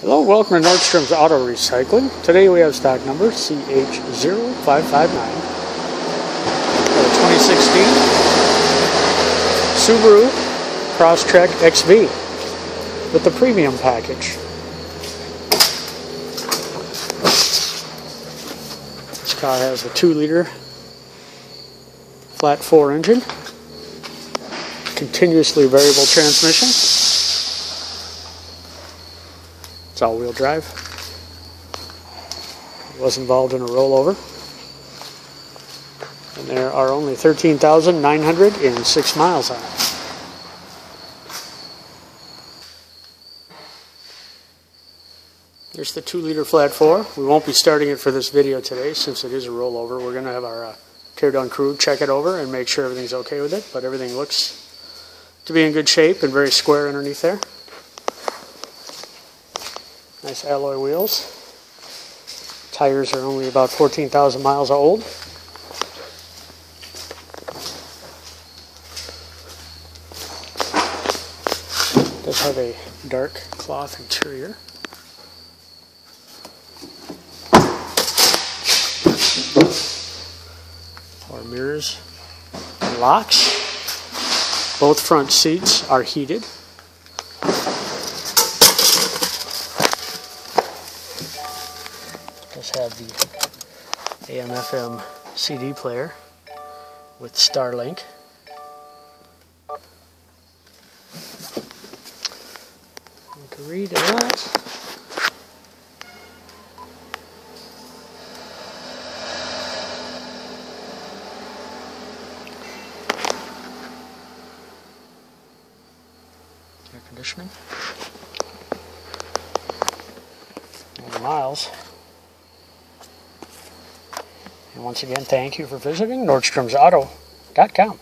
Hello, welcome to Nordstrom's Auto Recycling. Today we have stock number CH0559 for 2016 Subaru Crosstrek XV with the premium package. This car has a 2 liter flat 4 engine, continuously variable transmission. It's all-wheel drive. Was involved in a rollover. And there are only 13,906 miles on it. There's the 2 liter flat 4. We won't be starting it for this video today since it is a rollover. We're going to have our uh, tear down crew check it over and make sure everything's okay with it. But everything looks to be in good shape and very square underneath there. Nice alloy wheels. Tires are only about 14,000 miles old. Does have a dark cloth interior. Power mirrors and locks. Both front seats are heated. Does have the AM FM CD player with Starlink. You can read that. Air conditioning. Miles. And once again, thank you for visiting NordstromsAuto.com.